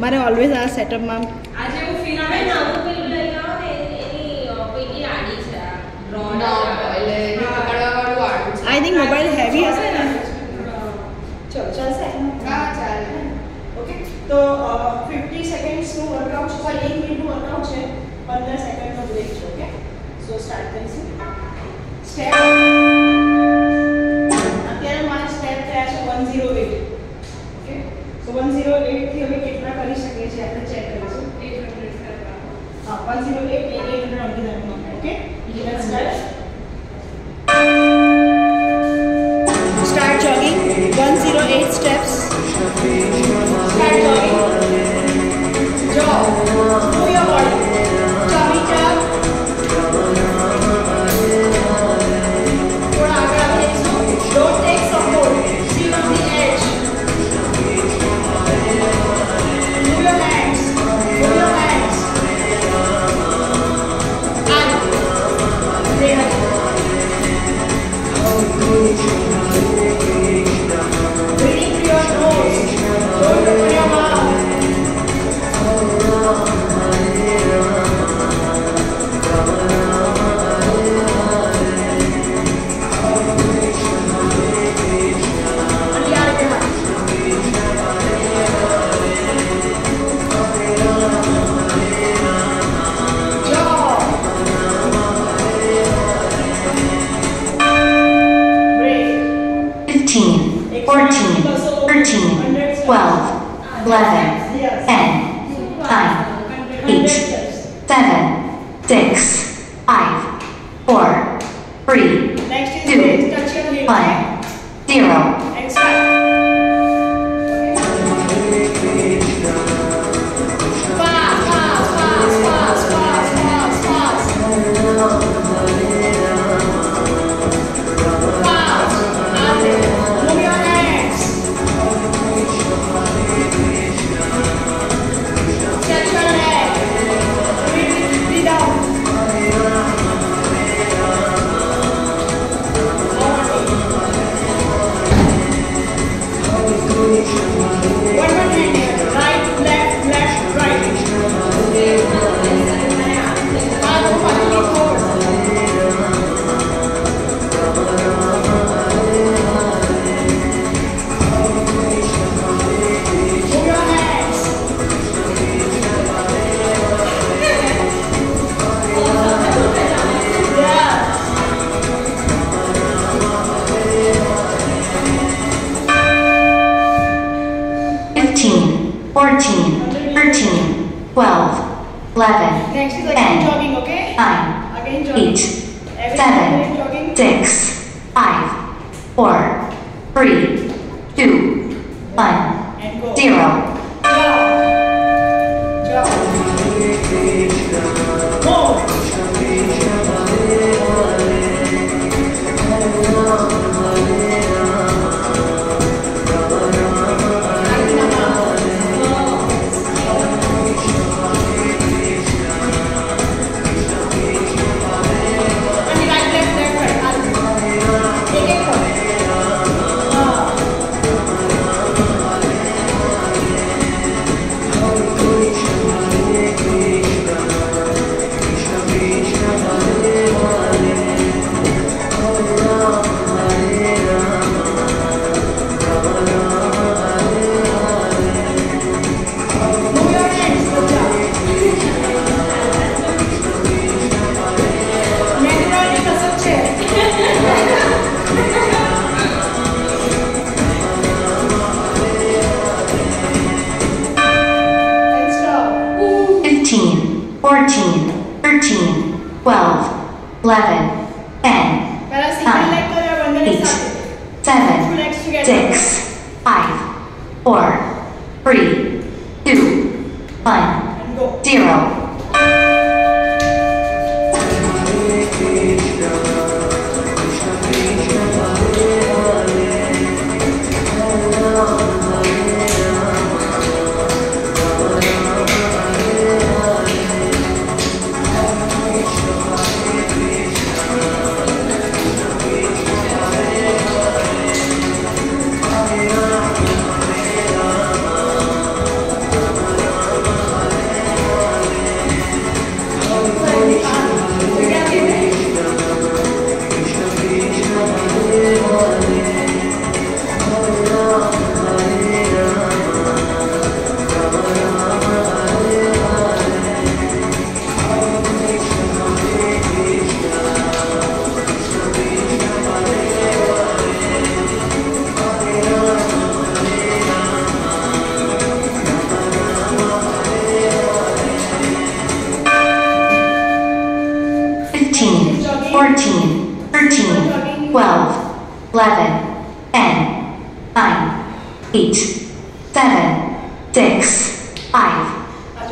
મારે ઓલવેઝ આ સેટઅપમાં આજે હું ફીલ આવે ને આવું પેલું લઈ આવો ને એની પેલી આડી છે આ ડ્રોન એટલે પકડવા વાળું આડું છે આઈ થિંક મોબાઈલ હેવી હશે ને ચલો ચાલશે હા ચાલે ઓકે તો 50 સેકન્ડ્સ નું વર્કઆઉટ છે સોરી 1 મિનિટ નું વર્કઆઉટ છે 15 સેકન્ડ નો બ્રેક છે ઓકે સો સ્ટાર્ટ કરીશું સ્ટેપ 108 ઓકે સો 108 થી અમે કેટલા કરી શકીએ છીએ આપણે ચેક કરીશું 800 કરતા હા 108 એ 800 અંકી number okay let's start start jogging 108 steps 13, 12, 11,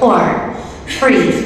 poor, free.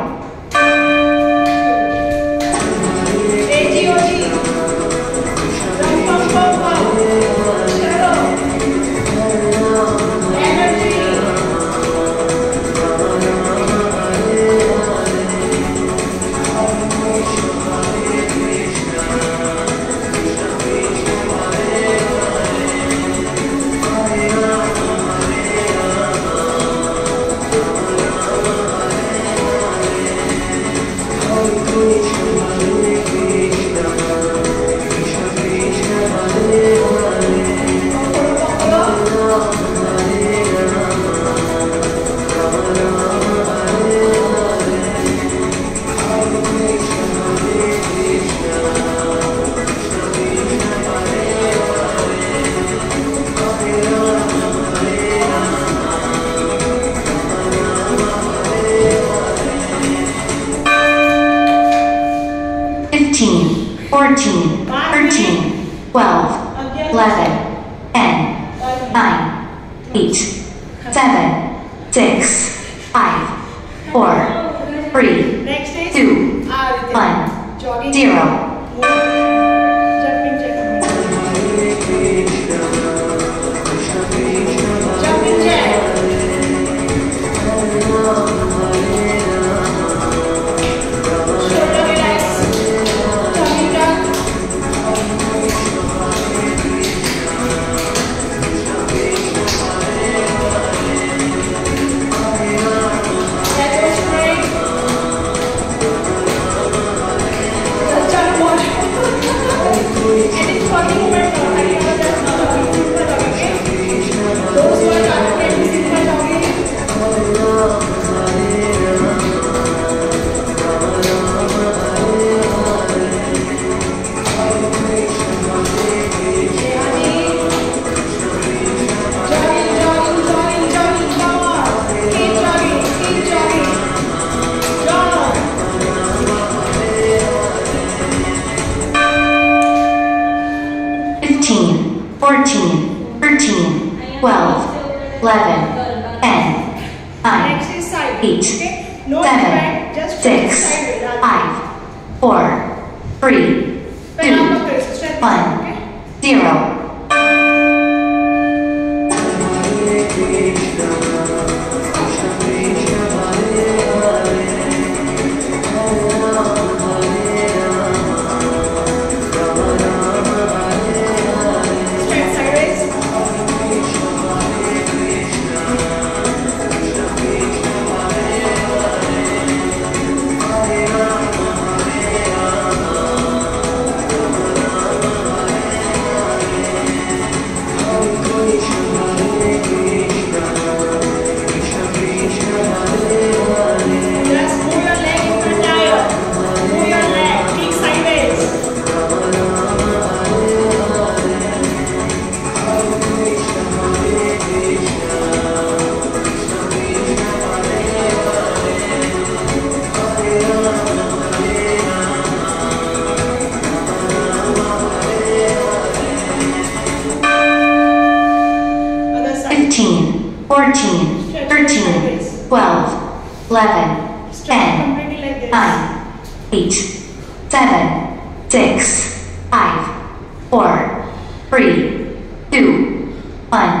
Three, two, one.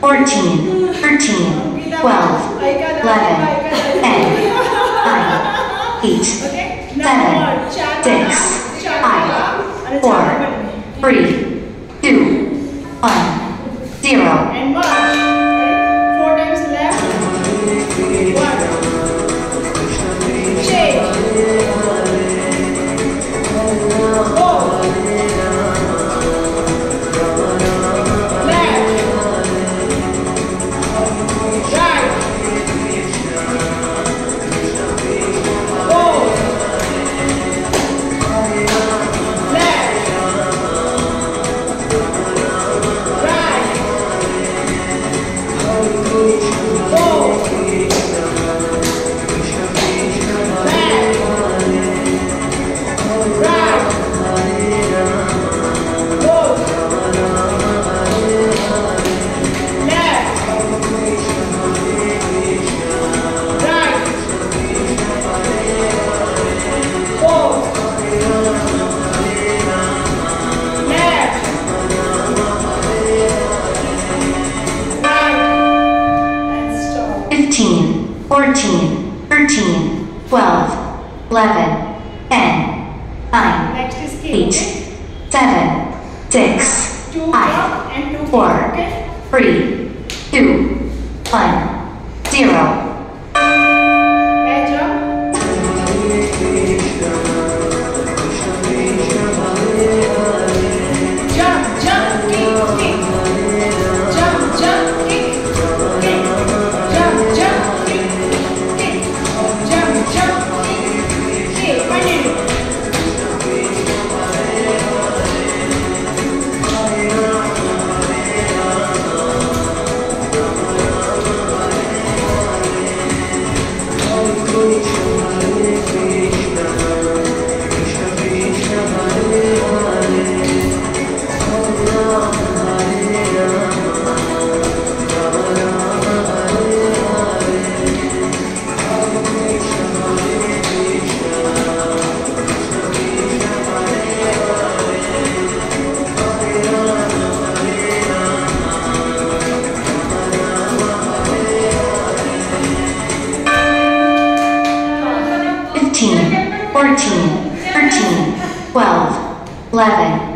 14, 13, 12, 11, 10, 9, 8, 7, 6, 5, 4, 3, 11.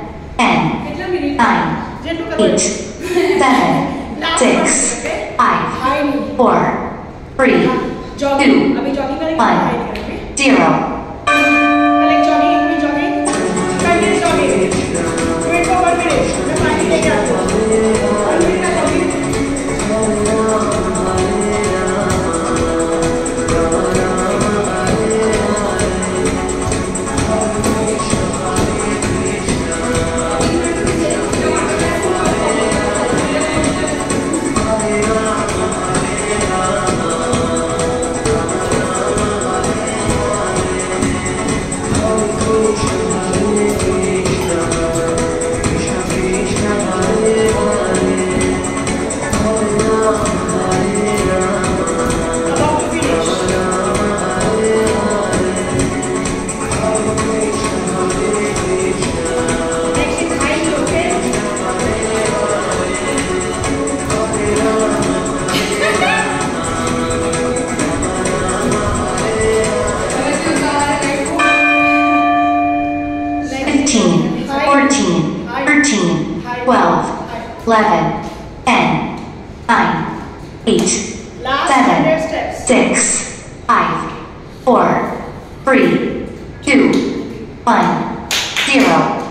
你以